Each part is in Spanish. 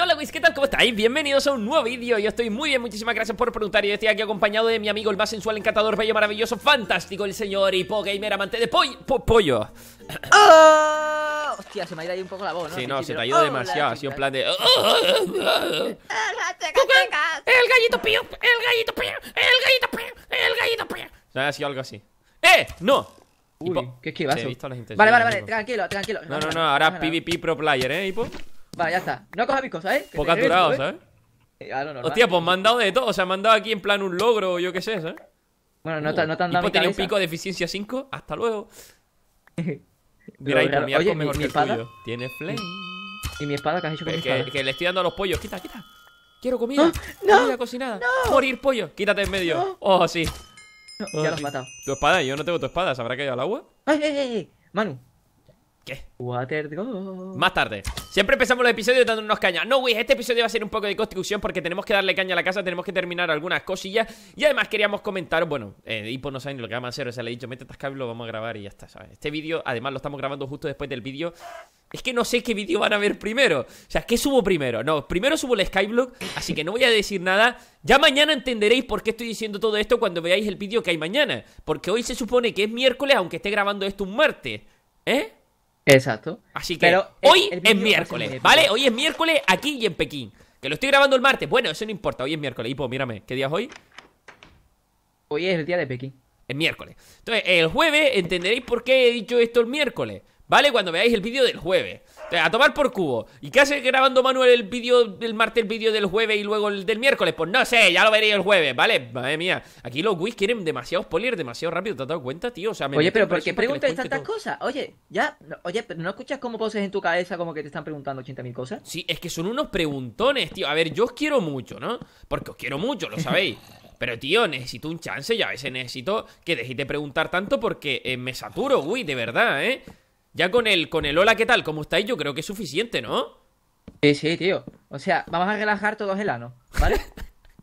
Y yo, Lewis, ¿qué tal? ¿Cómo estáis? Bienvenidos a un nuevo vídeo Yo estoy muy bien, muchísimas gracias por preguntar Y estoy aquí acompañado de mi amigo, el más sensual, encantador, bello, maravilloso, fantástico El señor Hipo Gamer, amante de pollo Pollo ¡Oh! Hostia, se me ha ido ahí un poco la voz, ¿no? Sí, no, se te ha ido ¡Oh, demasiado la Así en plan de... El gallito pío, el gallito pío, el gallito pío, el gallito pío O sea, ha sido algo así ¡Eh! ¡No! Uy, qué esquivazo. Vale, vale, vale, tranquilo, tranquilo. No, no, no, ahora. PvP pro player, ¿eh, Hipo? Vale, ya está. No cojas mis cosas, ¿eh? Que Poco aturado, ¿eh? ¿sabes? Eh, ah, lo. Hostia, pues me han dado de todo O sea, me han dado aquí en plan un logro o yo qué sé, ¿sabes? Bueno, no, te- no te han dado mi tenía un pico de eficiencia 5 Hasta luego Mira, oye, es mejor mi- que el espada. tuyo Tiene flame ¿Y mi espada? ¿Qué has hecho con Que, mi que- espada? que le estoy dando a los pollos. Quita, quita. Quiero comida. ¡Ah! ¡No! Comida cocinada. Morir pollo. Quítate en medio. No. Oh, sí. No, Oh, ya lo has sí. matado. Tu espada. Yo no tengo tu espada. ¿Se habrá caído al agua? ¡Ay, ay, ay! ay! Manu. ¿Qué? Water go. Más tarde. Siempre empezamos los episodios dándonos caña. No, güey, este episodio va a ser un poco de construcción porque tenemos que darle caña a la casa, tenemos que terminar algunas cosillas. Y además queríamos comentaros, bueno, eh, Hipo no sabe ni lo que vamos a hacer, o sea, le he dicho, mete Skype, lo vamos a grabar y ya está, ¿sabes? Este vídeo, además, lo estamos grabando justo después del vídeo. Es que no sé qué vídeo van a ver primero. O sea, ¿qué subo primero? No, primero subo el Skyblock, así que no voy a decir nada. Ya mañana entenderéis por qué estoy diciendo todo esto cuando veáis el vídeo que hay mañana. Porque hoy se supone que es miércoles, aunque esté grabando esto un martes. ¿Eh? Exacto. Así que Pero el- hoy el es miércoles. ¿vale? Hoy es miércoles aquí y en Pekín. Que lo estoy grabando el martes. Bueno, eso no importa, hoy es miércoles. Hipo, mírame, ¿qué día es hoy? Hoy es el día de Pekín. Es miércoles. Entonces, el jueves entenderéis por qué he dicho esto el miércoles. ¿Vale? Cuando veáis el vídeo del jueves. A tomar por cubo. ¿Y qué hace grabando Manuel el vídeo del martes, el vídeo del jueves y luego el del miércoles? Pues no sé, ya lo veréis el jueves, ¿vale? Madre mía. Aquí los Wii quieren demasiados spoilers demasiado rápido. ¿Te has dado cuenta, tío? O sea, me Oye, pero ¿por qué preguntas tantas todo. cosas? Oye, ya. oye, pero ¿no escuchas cómo poses en tu cabeza como que te están preguntando 80.000 cosas? Sí, es que son unos preguntones, tío. A ver, yo os quiero mucho, ¿no? Porque os quiero mucho, lo sabéis. Pero, tío, necesito un chance y a veces necesito que dejéis de preguntar tanto porque eh, me saturo, uy, de verdad, ¿eh? Ya con el, con el hola, ¿qué tal? ¿Cómo estáis? Yo creo que es suficiente, ¿no? Sí, sí, tío. O sea, vamos a relajar todos el ano, ¿vale?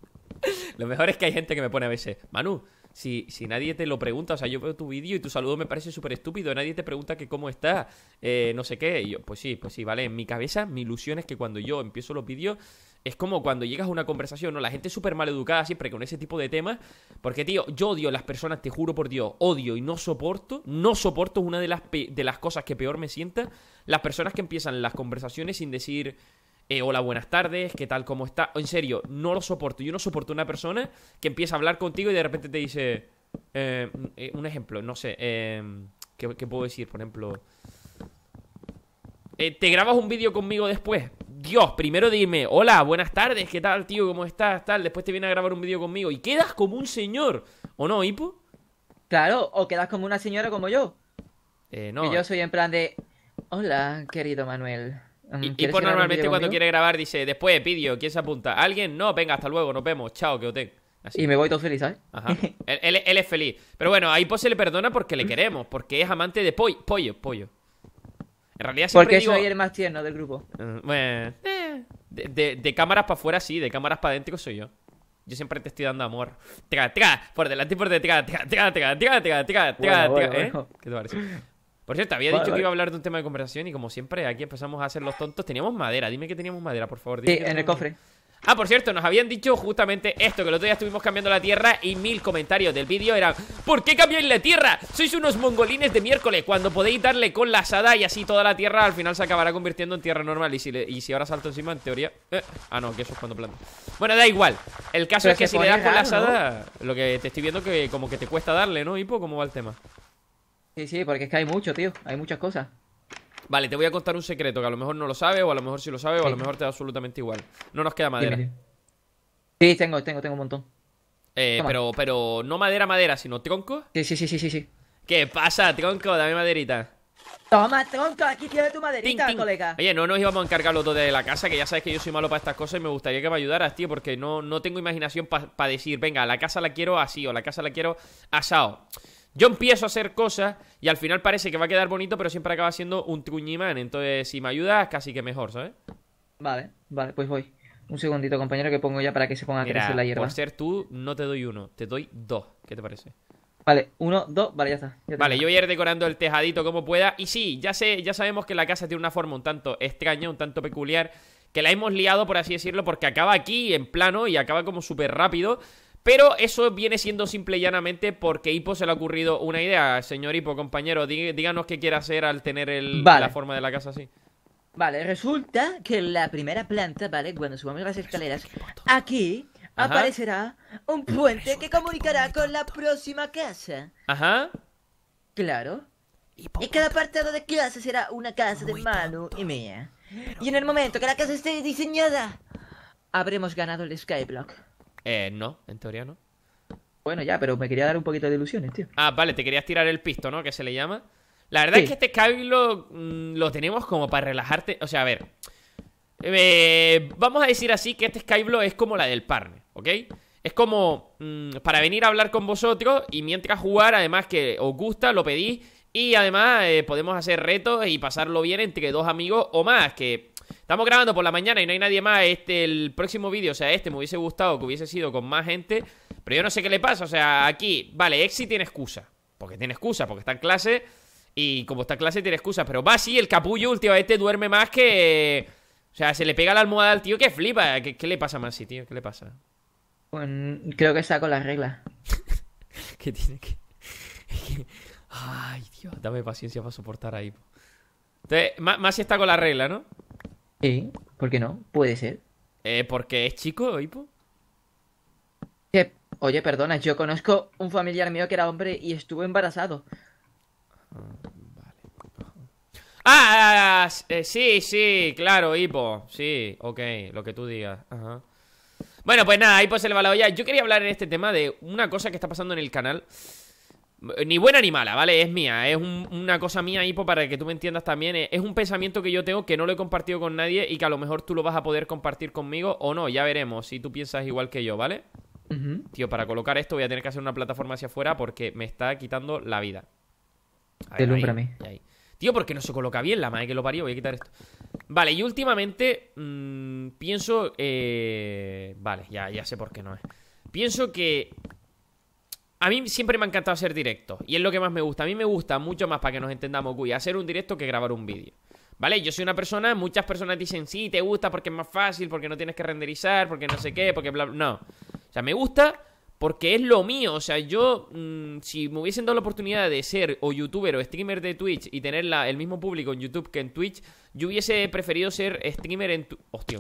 Lo mejor es que hay gente que me pone a veces, Manu, si, si nadie te lo pregunta, o sea, yo veo tu vídeo y tu saludo me parece súper estúpido, nadie te pregunta que cómo estás, eh, no sé qué, y yo, pues sí, pues sí, vale, en mi cabeza mi ilusión es que cuando yo empiezo los vídeos, es como cuando llegas a una conversación, ¿no? La gente es súper mal educada siempre con ese tipo de temas, porque, tío, yo odio a las personas, te juro por Dios, odio y no soporto, no soporto, es una de las, de las cosas que peor me sienta, las personas que empiezan las conversaciones sin decir... Eh, hola, buenas tardes, ¿qué tal? ¿Cómo está? En serio, no lo soporto. Yo no soporto una persona que empieza a hablar contigo y de repente te dice. eh, eh, un ejemplo, no sé. ¿qué, puedo decir? Por ejemplo. ¿Te grabas un vídeo conmigo después? Dios, primero dime, hola, buenas tardes, ¿qué tal, tío? ¿Cómo estás? Tal. Después te viene a grabar un vídeo conmigo y quedas como un señor. ¿O no, Hipo? Claro, o quedas como una señora como yo. Eh, no. Que yo soy en plan de. Hola, querido Manuel. Mm, Y, ¿quieres Hipo normalmente cuando quiere grabar dice, después vídeo, ¿quién se apunta? ¿Alguien? No, venga, hasta luego, nos vemos, chao, que os. Así. Y me voy todo feliz, ¿sabes? Ajá. Él, él- él es feliz. Pero bueno, a Hipo se le perdona porque le queremos, porque es amante de pollo. Pollo, pollo. En realidad siempre Porque digo... soy el más tierno del grupo. Eh, bueno, eh, de, de- de cámaras para afuera sí, de cámaras para adentro soy yo. Yo siempre te estoy dando amor. Tega, tega, por delante y por detrás. Tega, tega, tega, tega, tega, tega, tega, Bueno, ¿eh? bueno. ¿Qué te parece? Por cierto, había Vale, dicho que iba a hablar de un tema de conversación y como siempre aquí empezamos a hacer los tontos. Teníamos madera, dime que teníamos madera, por favor. dime Sí, en el cofre. Ah, por cierto, nos habían dicho justamente esto, que el otro día estuvimos cambiando la tierra y mil comentarios del vídeo eran ¿Por qué cambiáis la tierra? Sois unos mongolines de miércoles cuando podéis darle con la asada y así toda la tierra al final se acabará convirtiendo en tierra normal y si, le- y si ahora salto encima, en teoría... eh, ah, no, que eso es cuando planto. Bueno, da igual. El caso Pero es que si le das con la asada, lo que te estoy viendo que como que te cuesta darle, ¿no, Hipo? ¿Cómo va el tema? Sí, sí, porque es que hay mucho, tío. Hay muchas cosas. Vale, te voy a contar un secreto que a lo mejor no lo sabes o a lo mejor sí lo sabes o a lo mejor te da absolutamente igual. No nos queda madera. dime. Sí, tengo, tengo, tengo un montón. Eh, pero, pero no madera, madera, sino tronco. Sí, sí, sí, sí, sí, sí. ¿Qué pasa, tronco? Dame maderita. Toma, tronco, aquí tienes tu maderita, colega. Oye, no nos íbamos a encargar los dos de la casa, que ya sabes que yo soy malo para estas cosas y me gustaría que me ayudaras, tío, porque no, no tengo imaginación para decir, venga, la casa la quiero así o la casa la quiero asado. Yo empiezo a hacer cosas y al final parece que va a quedar bonito, pero siempre acaba siendo un truñimán. Entonces, si me ayudas, casi que mejor, ¿sabes? Vale, vale, pues voy. Un segundito, compañero, que pongo ya para que se ponga a Mira, crecer la hierba. por ser tú, no te doy uno, te doy dos. ¿Qué te parece? Vale, uno, dos, vale, ya está. ya Vale, yo voy a ir decorando el tejadito como pueda. Y sí, ya sé, ya sabemos que la casa tiene una forma un tanto extraña, un tanto peculiar. que la hemos liado, por así decirlo, porque acaba aquí en plano y acaba como súper rápido. Pero eso viene siendo simple y llanamente porque Hipo se le ha ocurrido una idea. Señor Hipo, compañero, dí- díganos qué quiere hacer al tener el- Vale. la forma de la casa así. Vale, resulta que en la primera planta, ¿vale? Cuando subamos las escaleras, aquí Ajá. aparecerá un puente que comunicará con la próxima casa. Ajá. Claro. Y cada apartado de casa será una casa de Manu y mía. Y en el momento que la casa esté diseñada, habremos ganado el Skyblock. Eh, no, en teoría no. Bueno, ya, pero me quería dar un poquito de ilusiones, tío. Ah, vale, te querías tirar el pisto, ¿no? Que se le llama. La verdad Sí. es que este lo, mm, lo tenemos como para relajarte. O sea, a ver. Eh, vamos a decir así que este Skyblock es como la del partner, ¿ok? Es como mm, para venir a hablar con vosotros y mientras jugar, además que os gusta, lo pedís. Y además eh, podemos hacer retos y pasarlo bien entre dos amigos o más. Que estamos grabando por la mañana y no hay nadie más. Este, el próximo vídeo, o sea, este me hubiese gustado que hubiese sido con más gente. Pero yo no sé qué le pasa. O sea, aquí, vale, Exi tiene excusa. Porque tiene excusa, porque está en clase. Y como está en clase, tiene excusa. Pero Basi, el capullo, últimamente duerme más que. O sea, se le pega la almohada al tío que flipa. ¿Qué, qué le pasa a Masi, tío? ¿Qué le pasa? Pues, creo que está con las reglas. ¿Qué tiene que.? Ay, Dios, dame paciencia para soportar ahí. Entonces, Ma- Masi está con la regla, ¿no? Sí, ¿por qué no? Puede ser. Eh, porque es chico. Que, oye, perdona, yo conozco un familiar mío que era hombre y estuvo embarazado. Ah, ah, eh, sí, sí, claro, Hipo. Sí, ok, lo que tú digas. Ajá. Bueno, pues nada, Hipo se le va la olla. Yo quería hablar en este tema de una cosa que está pasando en el canal. Ni buena ni mala, ¿vale? Es mía, es un- una cosa mía, Hipo, para que tú me entiendas también. Es es un pensamiento que yo tengo que no lo he compartido con nadie y que a lo mejor tú lo vas a poder compartir conmigo o no, ya veremos si tú piensas igual que yo, ¿vale? Tío, para colocar esto voy a tener que hacer una plataforma hacia afuera porque me está quitando la vida. Delúmbrame. Tío, porque no se coloca bien la madre que lo parió. Voy a quitar esto. Vale, y últimamente mm, pienso... eh, Vale, ya, ya sé por qué no es. Pienso que... A mí siempre me ha encantado hacer directos. Y es lo que más me gusta. A mí me gusta mucho más, para que nos entendamos, Guy, hacer un directo que grabar un vídeo. ¿Vale? Yo soy una persona, muchas personas dicen, sí, te gusta porque es más fácil, porque no tienes que renderizar, porque no sé qué, porque bla, bla. No. O sea, me gusta porque es lo mío. O sea, yo, mm, si me hubiesen dado la oportunidad de ser o youtuber o streamer de Twitch y tener la- el mismo público en YouTube que en Twitch, yo hubiese preferido ser streamer en... Hostia.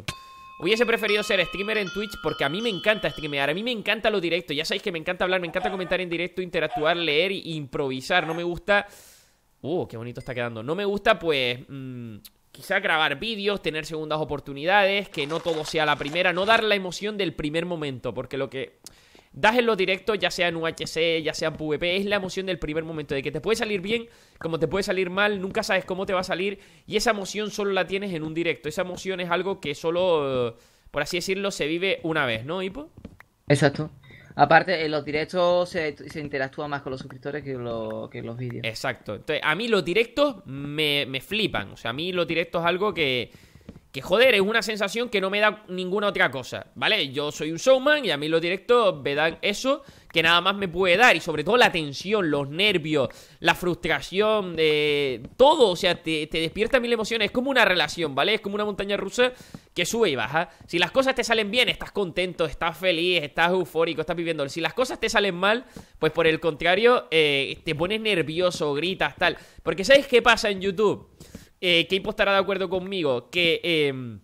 Hubiese preferido ser streamer en Twitch porque a mí me encanta streamear, a mí me encanta lo directo. Ya sabéis que me encanta hablar, me encanta comentar en directo, interactuar, leer e improvisar. No me gusta... Uh, qué bonito está quedando. No me gusta, pues... mm, quizá grabar vídeos, tener segundas oportunidades, que no todo sea la primera, no dar la emoción del primer momento, porque lo que das en los directos, ya sea en UHC, ya sea en PvP, es la emoción del primer momento, de que te puede salir bien, como te puede salir mal, nunca sabes cómo te va a salir, y esa emoción solo la tienes en un directo. Esa emoción es algo que solo, por así decirlo, se vive una vez, ¿no, Hipo? Exacto. Aparte, en los directos se, se interactúa más con los suscriptores que, lo- que los vídeos. Exacto. Entonces, a mí los directos me, me flipan. O sea, a mí los directos es algo que, que, joder, es una sensación que no me da ninguna otra cosa. ¿Vale? Yo soy un showman y a mí los directos me dan eso que nada más me puede dar. Y sobre todo la tensión, los nervios, la frustración, eh, todo. O sea, te, te despierta mil emociones. Es como una relación, ¿vale? Es como una montaña rusa que sube y baja. Si las cosas te salen bien, estás contento, estás feliz, estás eufórico, estás viviendo. Si las cosas te salen mal, pues por el contrario, eh, te pones nervioso, gritas, tal. Porque ¿sabes qué pasa en YouTube? Eh, que estará de acuerdo conmigo, que... eh,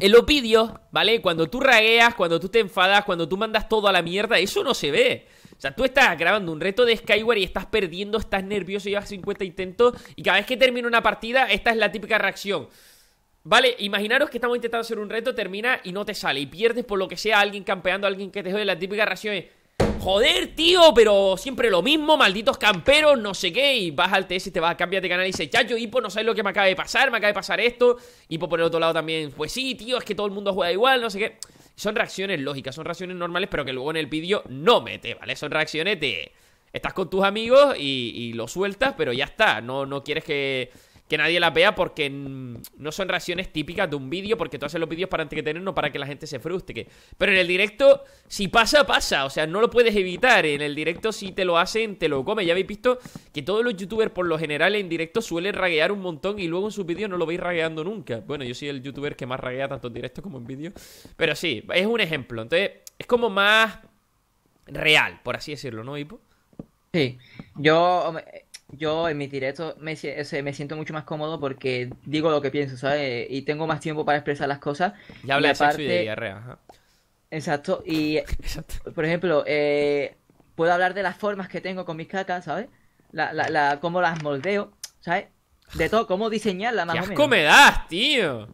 los vídeos, ¿vale? Cuando tú ragueas, cuando tú te enfadas, cuando tú mandas todo a la mierda, eso no se ve. O sea, tú estás grabando un reto de Skyward y estás perdiendo, estás nervioso, llevas 50 intentos y cada vez que termina una partida, esta es la típica reacción. Vale, imaginaros que estamos intentando hacer un reto, termina y no te sale y pierdes por lo que sea alguien campeando, alguien que te jode. La típica reacción es, joder, tío, pero siempre lo mismo, malditos camperos, no sé qué. Y vas al TS y te vas a cambiar de canal y dices, chacho, Hipo, no sabes lo que me acaba de pasar, me acaba de pasar esto. Hipo por el otro lado también, pues sí, tío, es que todo el mundo juega igual, no sé qué. Son reacciones lógicas, son reacciones normales, pero que luego en el vídeo no mete, ¿vale? Son reacciones de... Estás con tus amigos y, y lo sueltas, pero ya está. No, no quieres que, que nadie las vea porque no son reacciones típicas de un vídeo, porque tú haces los vídeos para entretener, no para que la gente se frustre. Pero en el directo, si pasa, pasa. O sea, no lo puedes evitar. En el directo, si te lo hacen, te lo come. Ya habéis visto que todos los youtubers, por lo general, en directo suelen raguear un montón y luego en sus vídeos no lo veis ragueando nunca. Bueno, yo soy el youtuber que más raguea tanto en directo como en vídeo. Pero sí, es un ejemplo. Entonces, es como más real, por así decirlo, ¿no, Hipo? Sí, yo yo en mi directo me, me, siento mucho más cómodo porque digo lo que pienso, ¿sabes? Y tengo más tiempo para expresar las cosas. Ya habla de sexo y de diarrea, Exacto, y por ejemplo, eh, puedo hablar de las formas que tengo con mis cacas, ¿sabes? La, la, la, cómo las moldeo, ¿sabes? De todo, cómo diseñarlas más ¿Qué o menos. me das, tío?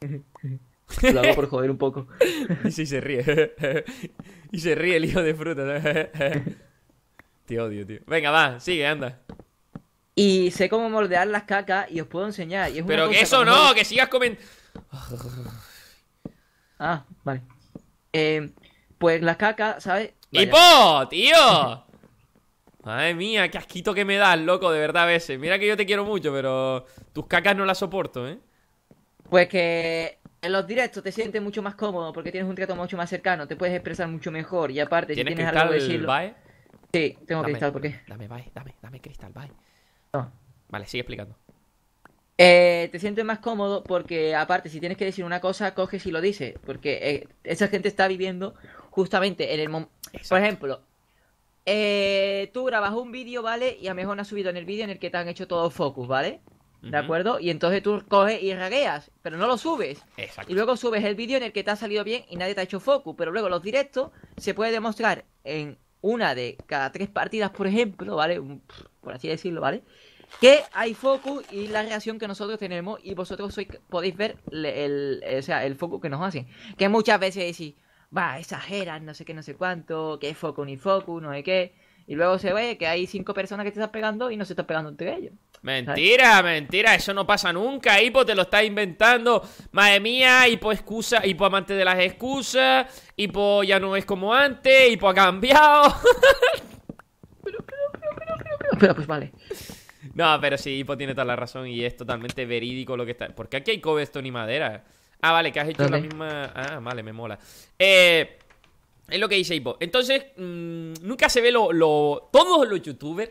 lo hago por joder un poco. y sí se ríe. y se ríe el hijo de fruta. Te odio, tío. Venga, va, sigue, anda. Y sé cómo moldear las cacas y os puedo enseñar. Pero que eso no, que sigas comiendo. ah, vale. Eh, pues las cacas, ¿sabes? ¡Hipo, tío! Madre mía, qué asquito que me das, loco, de verdad a veces. Mira que yo te quiero mucho, pero tus cacas no las soporto, ¿eh? Pues que en los directos te sientes mucho más cómodo porque tienes un trato mucho más cercano, te puedes expresar mucho mejor y aparte si tienes algo que decirlo. Sí, tengo cristal, ¿por qué? Dame, bye, dame, dame cristal, bye. Vale, sigue explicando. Eh, te sientes más cómodo porque, aparte, si tienes que decir una cosa, coges y lo dices. Porque eh, esa gente está viviendo justamente en el momento. Por ejemplo, eh, tú grabas un vídeo, ¿vale? Y a lo mejor no has subido en el vídeo en el que te han hecho todo focus, ¿vale? ¿De acuerdo? Y entonces tú coges y ragueas, pero no lo subes. Exacto. Y luego subes el vídeo en el que te ha salido bien y nadie te ha hecho focus. Pero luego los directos se puede demostrar en una de cada tres partidas, por ejemplo, ¿vale? por así decirlo, ¿vale? Que hay focus y la reacción que nosotros tenemos y vosotros sois, podéis ver el, o sea, el focus que nos hacen. Que muchas veces decís, va, exageran, no sé qué, no sé cuánto, que es focus ni focus, no sé qué. Y luego se ve que hay cinco personas que te están pegando y no se están pegando entre ellos. Mentira, mentira, eso no pasa nunca, Hipo, te lo estás inventando. Madre mía, Hipo excusa, Hipo amante de las excusas, Hipo ya no es como antes, Hipo ha cambiado. pero, pero, pero, pero, pero, pues vale. No, pero sí, Hipo tiene toda la razón y es totalmente verídico lo que está. Porque aquí hay cobestone y madera. Ah, vale, que has hecho la misma. Ah, vale, me mola. Eh. Es lo que dice Hipo. Entonces, mm, nunca se ve lo, lo. Todos los youtubers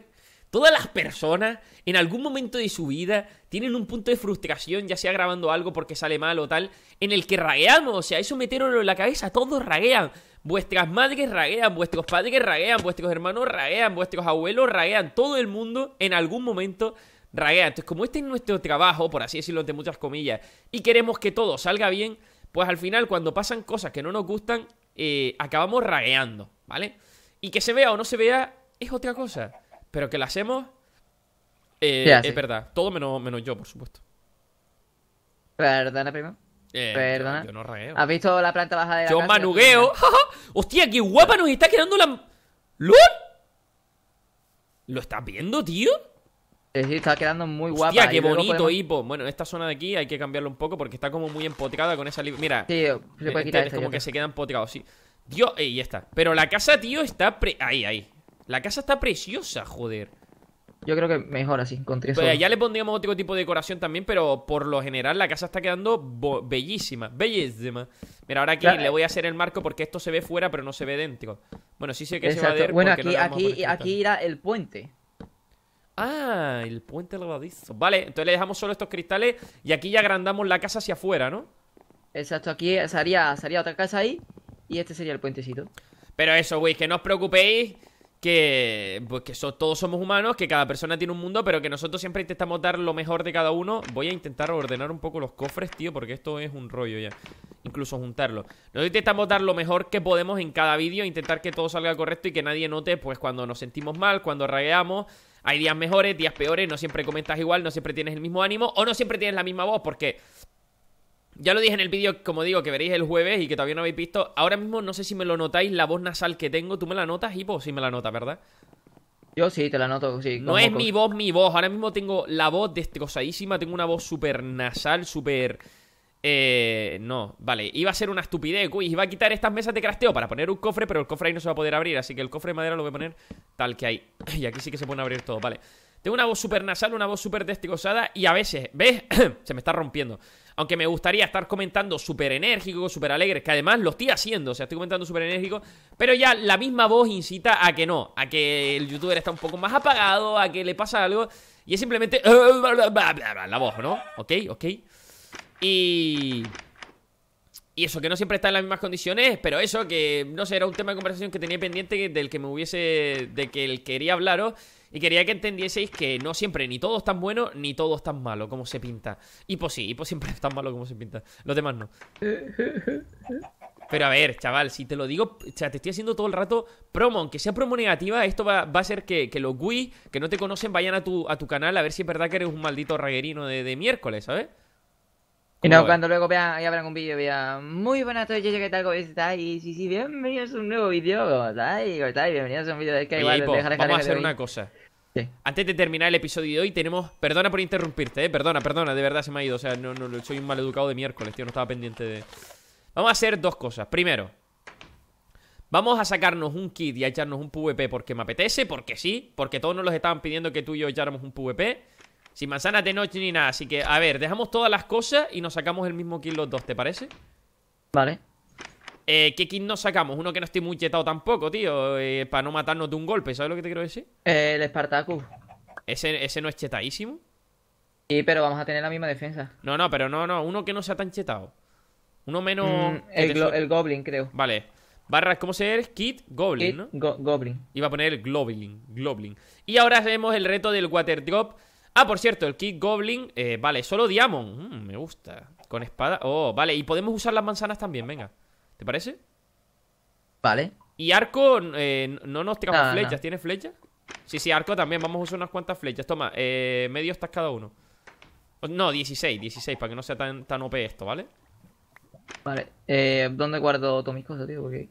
Todas las personas en algún momento de su vida tienen un punto de frustración, ya sea grabando algo porque sale mal o tal, en el que ragueamos. O sea, eso meterlo en la cabeza, todos raguean. Vuestras madres raguean, vuestros padres raguean, vuestros hermanos raguean, vuestros abuelos raguean. Todo el mundo en algún momento raguea. Entonces, como este es nuestro trabajo, por así decirlo, de muchas comillas, y queremos que todo salga bien, pues al final, cuando pasan cosas que no nos gustan, eh, acabamos ragueando, ¿vale? Y que se vea o no se vea es otra cosa. Pero que la hacemos. Eh, es verdad. Todo menos, menos yo, por supuesto. Perdona, primo. Eh, Perdona. Yo, no ragueo. ¿Has visto la planta baja de la Yo manugueo. ¡Hostia, qué guapa nos está quedando la. ¿LOL? ¿Lo estás viendo, tío? Sí, sí, está quedando muy guapa. Hostia, qué bonito, Hipo. Bueno, esta zona de aquí hay que cambiarlo un poco porque está como muy empotricada con esa... Mira. Sí, se puede quitar Es como que se queda empotricado, sí. Dios, ahí ya está. Pero la casa, tío, está... Ahí, ahí. La casa está preciosa, joder. Yo creo que mejor así, con tres pues Ya le pondríamos otro tipo de decoración también, pero por lo general la casa está quedando bellísima, bellísima. Mira, ahora aquí le voy a hacer el marco porque esto se ve fuera, pero no se ve dentro. Bueno, sí sé que se va a ver. Bueno, aquí, aquí, aquí irá el puente. Ah, el puente lavadizo. Vale, entonces le dejamos solo estos cristales y aquí ya agrandamos la casa hacia afuera, ¿no? Exacto, aquí sería, sería otra casa ahí y este sería el puentecito. Pero eso, güey, que no os preocupéis que, pues que todos somos humanos, que cada persona tiene un mundo, pero que nosotros siempre intentamos dar lo mejor de cada uno. Voy a intentar ordenar un poco los cofres, tío, porque esto es un rollo ya. Incluso juntarlo. Nosotros intentamos dar lo mejor que podemos en cada vídeo, intentar que todo salga correcto y que nadie note, pues, cuando nos sentimos mal, cuando ragueamos. Hay días mejores, días peores, no siempre comentas igual, no siempre tienes el mismo ánimo o no siempre tienes la misma voz, porque ya lo dije en el vídeo, como digo, que veréis el jueves y que todavía no habéis visto. Ahora mismo no sé si me lo notáis, la voz nasal que tengo. ¿Tú me la notas, Hipo? Sí me la notas, ¿verdad? Yo sí, te la noto, sí. No es mi voz, mi voz. Ahora mismo tengo la voz destrozadísima. Tengo una voz súper nasal, súper... Eh, no, vale, iba a ser una estupidez, uy, iba a quitar estas mesas de crasteo para poner un cofre, pero el cofre ahí no se va a poder abrir, así que el cofre de madera lo voy a poner tal que hay. Y aquí sí que se puede abrir todo, vale. Tengo una voz súper nasal, una voz súper destrozada y a veces, ¿ves? Se me está rompiendo. Aunque me gustaría estar comentando súper enérgico, súper alegre, que además lo estoy haciendo, o sea, estoy comentando súper enérgico, pero ya la misma voz incita a que no, a que el youtuber está un poco más apagado, a que le pasa algo, y es simplemente la voz, ¿no? Ok, ok. Y... Y eso, que no siempre está en las mismas condiciones, pero eso, que no sé, era un tema de conversación que tenía pendiente del que me hubiese. de que él quería hablaros. Y quería que entendieseis que no siempre ni todo es tan bueno ni todo es tan malo como se pinta. Y pues sí, y pues siempre es tan malo como se pinta. Los demás no. Pero a ver, chaval, si te lo digo, o sea, te estoy haciendo todo el rato promo, aunque sea promo negativa, esto va, va a ser que, que, los Wii que no te conocen vayan a tu, a tu canal a ver si es verdad que eres un maldito raguerino de, de miércoles, ¿sabes? Y no, cuando luego vean, ya verán un vídeo, vean, muy buenas tardes, ¿qué tal? ¿Cómo estáis? Sí, sí, bienvenidos a un nuevo vídeo, ¿cómo estáis? ¿Cómo estáis? Bienvenidos a un vídeo de Oye, Vamos a hacer una cosa. Sí. Antes de terminar el episodio de hoy, tenemos. Perdona por interrumpirte, eh. Perdona, perdona, de verdad se me ha ido. O sea, no, no, soy un maleducado de miércoles, tío. No estaba pendiente de. Vamos a hacer dos cosas. Primero, vamos a sacarnos un kit y a echarnos un PvP porque me apetece, porque sí, porque todos nos los estaban pidiendo que tú y yo echáramos un PvP. Sin manzanas de noche ni nada. Así que, a ver, dejamos todas las cosas y nos sacamos el mismo kill los dos, ¿te parece? Vale. Eh, ¿Qué kill nos sacamos? Uno que no esté muy chetado tampoco, tío. Eh, para no matarnos de un golpe, ¿sabes lo que te quiero decir? Eh, el Spartacus. ¿Ese, ¿Ese no es chetadísimo? Sí, pero vamos a tener la misma defensa. No, no, pero no, no. Uno que no sea tan chetado. Uno menos. Mm, el, Goblin, creo. Vale. Barras, ¿cómo se llama? Kit Goblin, ¿no? Goblin. Iba a poner el Goblin. Goblin. Y ahora hacemos el reto del Water Drop Ah, por cierto, el Kit Goblin, eh, vale, solo Diamond. Mm, me gusta. Con espada. Oh, vale, y podemos usar las manzanas también, venga. ¿Te parece? Vale. Y arco, eh, no nos tiramos flechas. ¿Tienes flechas? Sí, sí, arco también. Vamos a usar unas cuantas flechas. Toma, eh, medio estás cada uno. No, 16, 16, para que no sea tan, tan OP esto, ¿vale? Vale. Eh, ¿Dónde guardo todas mis cosas, tío? Porque...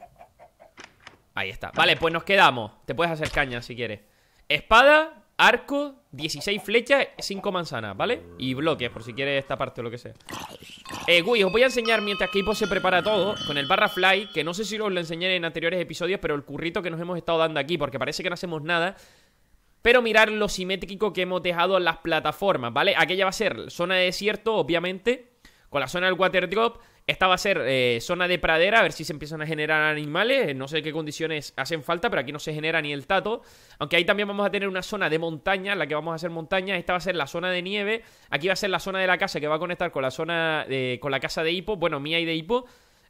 Ahí está. Vale, pues nos quedamos. Te puedes hacer caña si quieres. Espada, arco, 16 flechas, 5 manzanas, ¿vale? Y bloques, por si quieres esta parte o lo que sea Eh, Gui, os voy a enseñar mientras que se prepara todo Con el barra fly, que no sé si os lo enseñé en anteriores episodios Pero el currito que nos hemos estado dando aquí Porque parece que no hacemos nada Pero mirar lo simétrico que hemos dejado en las plataformas, ¿vale? Aquella va a ser zona de desierto, obviamente Con la zona del water drop esta va a ser eh, zona de pradera, a ver si se empiezan a generar animales. No sé qué condiciones hacen falta, pero aquí no se genera ni el tato. Aunque ahí también vamos a tener una zona de montaña, la que vamos a hacer montaña. Esta va a ser la zona de nieve. Aquí va a ser la zona de la casa que va a conectar con la zona, de, con la casa de Hipo. Bueno, mía y de Hipo.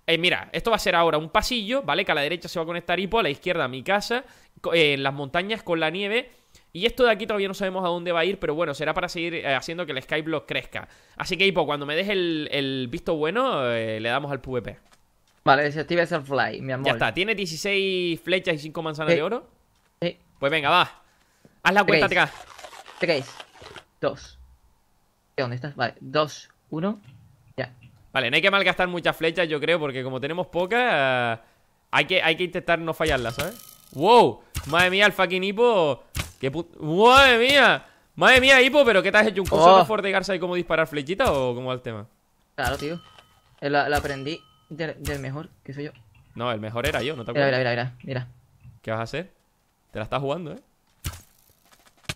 Eh, mira, esto va a ser ahora un pasillo, ¿vale? Que a la derecha se va a conectar Hipo, a la izquierda mi casa, eh, en las montañas con la nieve. Y esto de aquí todavía no sabemos a dónde va a ir, pero bueno, será para seguir eh, haciendo que el Skyblock crezca. Así que, Hipo, cuando me deje el, visto bueno, eh, le damos al PvP. Vale, desactiva el fly, mi amor. Ya está, ¿tiene 16 flechas y 5 manzanas de oro? Sí. Pues venga, va. Haz la cuenta atrás. 3, 2. ¿Dónde estás? Vale, 2, 1, ya. Vale, no hay que malgastar muchas flechas, yo creo, porque como tenemos pocas, hay, que, hay que intentar no fallarlas, ¿sabes? ¡Wow! Madre mía, el fucking hipo ¿Qué ¡Madre mía! Madre mía, Hipo, ¿pero qué te has hecho? ¿Un curso de Ford de Garza y cómo disparar flechitas o cómo va el tema? Claro, tío. Lo, aprendí del, mejor, que soy yo. No, el mejor era yo, no te acuerdas. Mira, mira, mira, mira. ¿Qué vas a hacer? Te la estás jugando, ¿eh?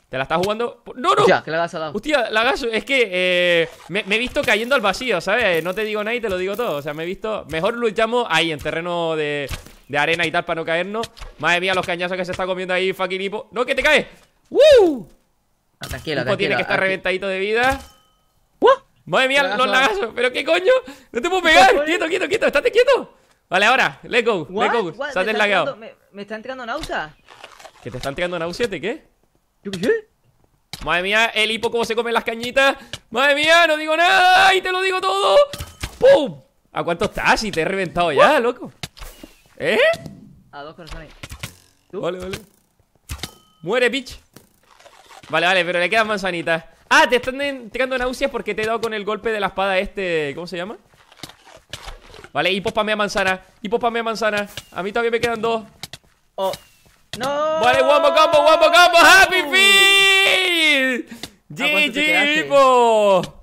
¿Te la estás jugando? ¡No, no! Hostia, que la has dado. Hostia, la gaso. Es que eh, me, he visto cayendo al vacío, ¿sabes? No te digo nada y te lo digo todo. O sea, me he visto. Mejor luchamos ahí, en terreno de, de arena y tal, para no caernos. Madre mía, los cañazos que se está comiendo ahí, fucking hipo. ¡No, que te caes! ¡Woo! No, tranquilo, tiene que estar reventadito de vida. Madre mía, los lagazos. ¿Pero qué coño? No te puedo pegar. Quieto, quieto, quieto. Estate quieto. Vale, ahora. Let's go. Let's go. Se ha deslagueado. Me, me, está entrando náusea. ¿Que te está entrando náusea? ¿De qué? Yo qué sé. Madre mía, el hipo cómo se come las cañitas. Madre mía, no digo nada. Y te lo digo todo. ¡Pum! ¿A cuánto estás? Y te he reventado ya, loco. ¿Eh? A dos corazones. ¿Tú? Vale, vale. Muere, bitch. Vale, vale, pero le quedan manzanitas Ah, te están entrando náuseas porque te he dado con el golpe de la espada este ¿Cómo se llama? Vale, hipospamea manzana Hipospamea manzana A mí todavía me quedan dos Oh ¡No! Vale, wombo combo, wombo combo ¡Happy Feet! GG, hipo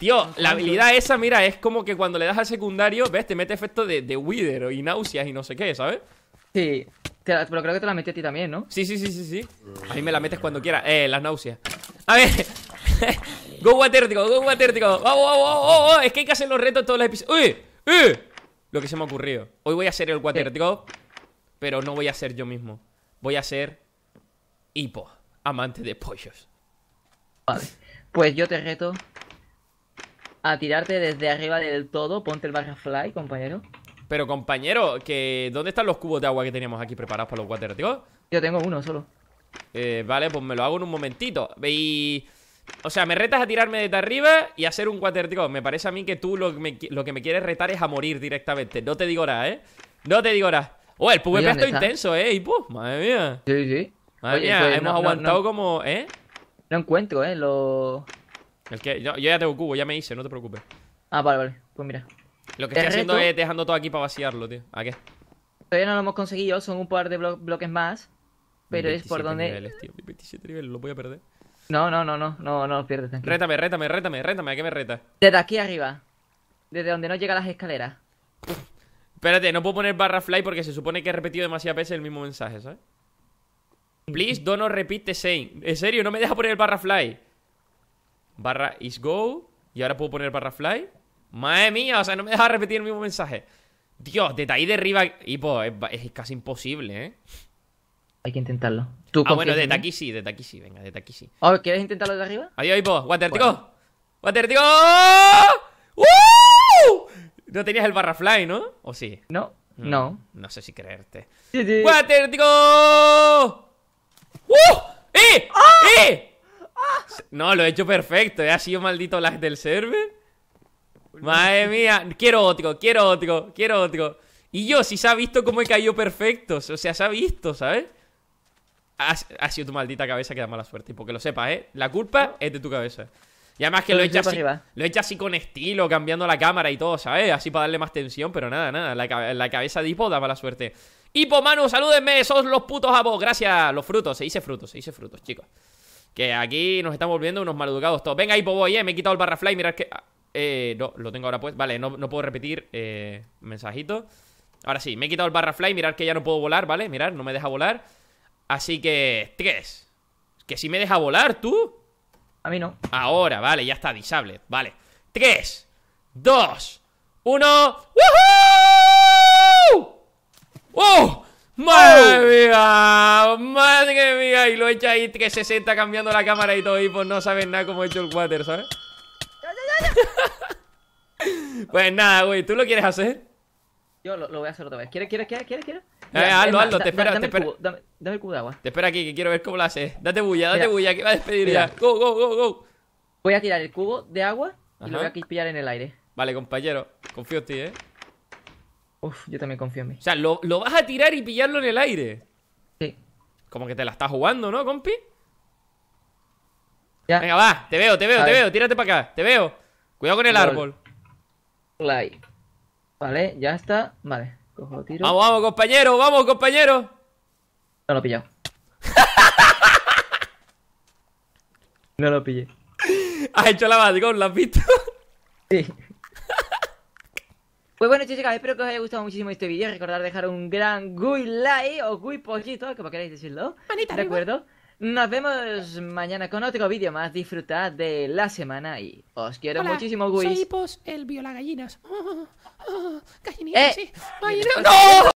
Tío, la habilidad esa, mira, es como que cuando le das al secundario, ¿ves? Te mete efecto de, de wither y náuseas y no sé qué, ¿sabes? Sí pero creo que te la metí a ti también, ¿no? Sí, sí, sí, sí, sí. A mí me la metes cuando quieras. Eh, las náuseas. A ver. go Watértico, go Watértico. Vamos, vamos, vamos, vamos. Es que hay que hacer los retos todos los episodios. ¡Uy! ¡Uy! Lo que se me ha ocurrido. Hoy voy a ser el Watértico, pero no voy a ser yo mismo. Voy a ser Hipo, amante de pollos. Vale. Pues yo te reto a tirarte desde arriba del todo. Ponte el barra fly, compañero. Pero compañero, que ¿dónde están los cubos de agua que teníamos aquí preparados para los Watérticos? Yo tengo uno solo. Eh, vale, pues me lo hago en un momentito. Y. O sea, me retas a tirarme desde arriba y a hacer un watertico. Me parece a mí que tú lo que, me, lo que me quieres retar es a morir directamente. No te digo nada, ¿eh? No te digo nada. Oh, el PvP está intenso, ¿eh? Y pues, madre mía. Sí, sí. Madre Oye, mía, pues, hemos no- aguantado no- como. ¿Eh? No encuentro, ¿eh? Lo... El que, yo, yo ya tengo cubo, ya me hice, no te preocupes. Ah, vale, vale. Pues mira. Lo que estoy haciendo es dejando todo aquí para vaciarlo, tío. ¿A qué? Todavía no lo hemos conseguido, son un par de blo- bloques más. Pero es por 27 donde. Niveles, tío. 27 niveles, lo voy a perder. No, no, no, no, no, no lo pierdes, tranquilo. Rétame, rétame, rétame, rétame. ¿A qué me reta? Desde aquí arriba. Desde donde no llegan las escaleras. Espérate, no puedo poner barra fly porque se supone que he repetido demasiadas veces el mismo mensaje, ¿sabes? Please don't repeat the same. En serio, no me deja poner el barra fly. Barra is go. Y ahora puedo poner barra fly. Madre mía, o sea, no me deja repetir el mismo mensaje. Dios, desde ahí de arriba. Y pues, es, es casi imposible, ¿eh? Hay que intentarlo. ¿Tú Ah, bueno, desde aquí sí, desde aquí sí, venga, desde aquí sí. Oh, ¿Quieres intentarlo desde arriba? Adiós, Hipo. Watertico. Bueno. Watertico. ¡Uh! No tenías el barra fly, ¿no? ¿O sí? No, Mm, no. No sé si creerte. Sí, sí. ¡Watertico! ¡Uh! ¡Eh! ¡Ah! ¡Eh! No, lo he hecho perfecto. ¿eh? Ha sido maldito lag del server. Madre mía. Quiero ótico, quiero ótico, quiero ótico. Y yo, si se ha visto cómo he caído perfecto. O sea, se ha visto, ¿sabes? Ha, ha sido tu maldita cabeza que da mala suerte. Y porque lo sepas, ¿eh? La culpa es de tu cabeza. Y además que lo he hecho así, lo he hecho así con estilo, cambiando la cámara y todo, ¿sabes? Así para darle más tensión, pero nada, nada. La, cabe- la cabeza de Hipo da mala suerte. Hipo, Manu, salúdenme, sos los putos avos. Gracias, los frutos. Se dice frutos, se dice frutos, chicos. Que aquí nos estamos volviendo unos maleducados todos. Venga, Hipo, voy, eh. Me he quitado el barra fly, mirad que. ah, Eh, no, lo tengo ahora pues. Vale, no, no puedo repetir. Eh, mensajito. Ahora sí, me he quitado el barra fly, mirad que ya no puedo volar, ¿vale? Mirad, no me deja volar. Así que. Tres. Que si me deja volar, tú. A mí no. Ahora, vale, ya está, disable. Vale. 3, 2, 1. ¡Woohoo! ¡Oh! ¡Madre mía! ¡Madre mía! Y lo he hecho ahí 360 cambiando la cámara y todo. Y pues no saben nada cómo he hecho el water, ¿sabes? pues nada, güey. ¿Tú lo quieres hacer? Yo lo, lo voy a hacer otra vez. ¿Quieres, quieres, quieres, quieres? quieres? Eh, hazlo, hazlo, te da- espera, dame te el espera. cubo, dame, dame el cubo de agua. Te espera aquí, que quiero ver cómo lo haces. Date bulla, date Mira. bulla, que va a despedir Mira. ya. Go, go, go, go. Voy a tirar el cubo de agua y Ajá. lo voy a pillar en el aire. Vale, compañero. Confío en ti, ¿eh? Uf, yo también confío en mí. O sea, lo, lo vas a tirar y pillarlo en el aire. Sí. Como que te la estás jugando, ¿no, compi? Ya. Venga, va, te veo, te veo, te veo, tírate para acá, te veo. Cuidado con el árbol. Fly. Vale, ya está. Vale, cojo tiro. Vamos, vamos, compañero, vamos, compañero. No lo he pillado. no lo pillé. Has hecho la maticón, ¿la has visto? Sí. Pues bueno chicos, espero que os haya gustado muchísimo este vídeo. Recordad dejar un gran gui like o gui pollito, como queréis decirlo. Manita ¿De acuerdo? Nos vemos mañana con otro vídeo más. Disfrutad de la semana y os quiero muchísimo, guis. Hipos, el viola gallinas. Eh. ¡No!